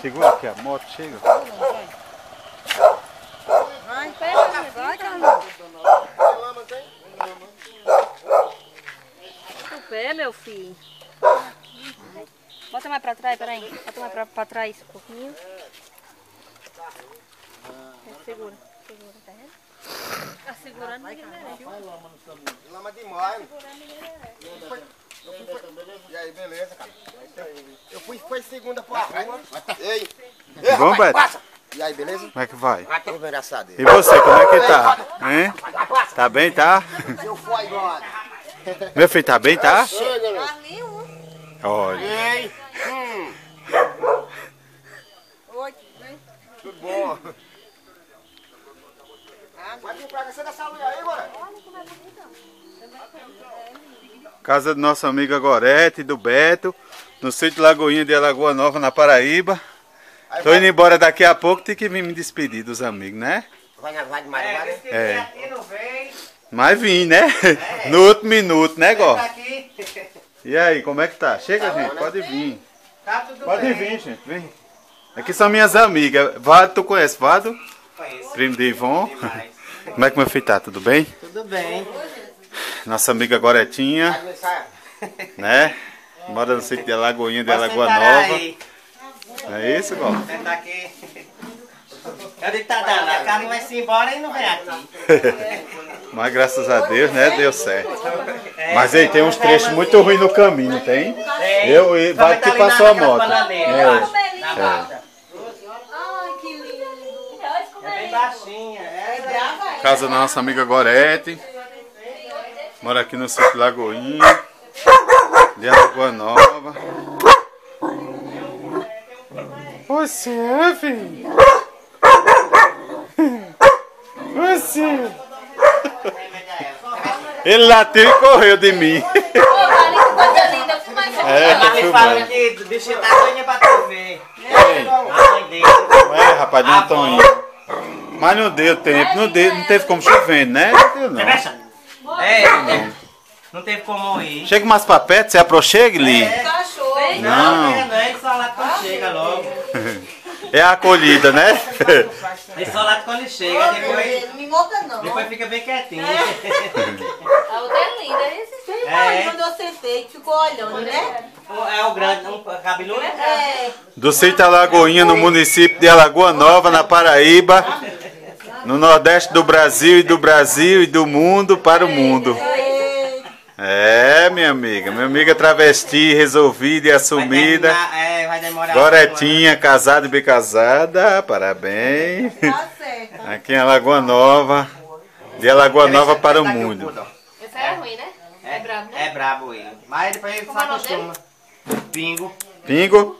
Segura aqui a moto, chega. Vai, pega, vai, Carlinhos. O pé, meu filho. Bota mais pra trás, peraí. Bota mais pra, pra trás um pouquinho. É, segura, segura, tá vendo? Tá segurando, ninguém merece. Lama demais. E aí, beleza, cara? Eu fui, foi segunda pra rua. Ei, ei, Bom, rapaz, Beto? passa. E aí, beleza? Como é que vai? Ô, engraçado. E você, como é que tá? Hein? Tá bem, tá? Eu fui agora. Meu filho, tá bem, tá? Chega, né? Carlinhos. Olha. Ei, hum, tudo bom? Vai aí. Casa do nosso amigo Gorete, do Beto, no sítio Lagoinha de Alagoa Nova, na Paraíba. Aí Tô indo embora daqui a pouco, tem que vir me despedir dos amigos, né? Vai, vai, vai, vai, vai, vai. É. aqui não vem, Mas vim, né? No último minuto, né, Gó? tá. E aí, como é que tá? Chega, gente, pode vir. Tá tudo Pode bem. vir, gente, vem. Aqui são minhas amigas. Vado, tu conhece Vado? Conheço Primo de Ivon. demais. Como é que meu filho tá? Tudo bem? Tudo bem. Nossa amiga Goretinha, né? Mora no sítio de Alagoinha de Alagoa Nova. É isso, Gó? Senta aqui. Eu digo, tá dando, a carne vai se embora e não vem aqui. Mas graças a Deus, né? Deu certo. É, Mas aí tem uns trechos muito ruins no caminho, não tem? tem. Eu e vai que passou a moto. É. Na mata. Ai, que lindo. É bem baixinha. É. Casa da nossa amiga Gorete. Mora aqui no sítio Lagoinha. De Alagoa Nova. Você é, filho? Você. Ele latiu e correu de mim. É, Mas tá ele fala que o bicho tá doidinha pra tu ver. Quem? A mãe dele. É, rapaz, não tão indo. Mas não deu tempo, não, deu, não teve como chovendo, né? Não deu, não. É, não teve, não teve como ir. Chega mais pra perto, você aproxega, Li. Cachorro. Não, Não. não, não, ele só late quando chega logo. É a acolhida, né? Ele só late quando chega, depois, Não me monta, não. depois fica bem quietinho. A outra é linda. Esse tem É. quando eu sentei, ficou olhando, né? É o grande, um cabeludo. É. Do sítio Alagoinha, no município de Alagoa Nova, na Paraíba. No nordeste do Brasil e do Brasil e do mundo para o mundo. É, minha amiga. Minha amiga travesti, resolvida e Vai assumida. terminar, É, vai demorar. Goretinha, casada e bem casada. Parabéns. Tá certo. Aqui em Alagoa Nova. De Alagoa Nova para o mundo. Esse é ruim, né? É, brabo, né? É brabo ele. Mas depois ele se Como é acostuma. Pingo. Pingo?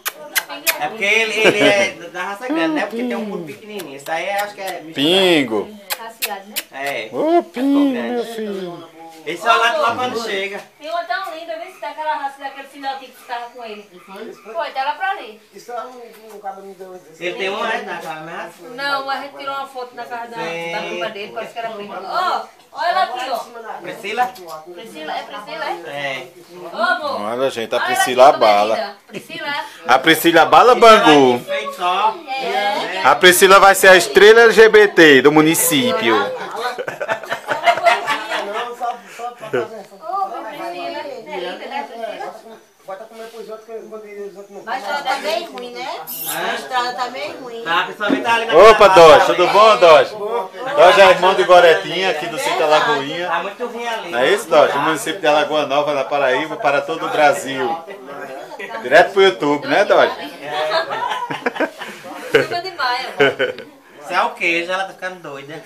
É porque ele, ele é da raça grande, né? Porque tem um puto pequenininho. Isso daí eu acho que é. Pingo. Raciado, né? É. Ô, Pingo, meu filho. Ele só late lá quando chega. Tem uma tão linda, vê se tá aquela raça daquele filhotinho que tava com ele. Foi, tá lá pra ali. Ele tem uma né, na casa, Não, a gente tirou uma foto na casa da, da prima dele, parece que era prima. Ó, olha ela aqui, ó. Priscila? Priscila, é Priscila, é? É. Ô, amor. Olha, gente, a Olha Priscila aqui, é bala. Priscila, A Priscila bala Bangu. A Priscila vai ser a estrela LGBT do município. Mas tá meio ruim, né? A estrada tá meio ruim. Tá, Opa, da- tudo bom, Dodge? Dodge é irmão de Goretinha, aqui do sítio Alagoinha. Tá muito ruim ali. Não é isso, Dodge? Do município de Alagoa Nova, na Paraíba, para todo o Brasil. Direto pro YouTube, né, Dodge? Fica demais. Se é o queijo, ela tá ficando doida.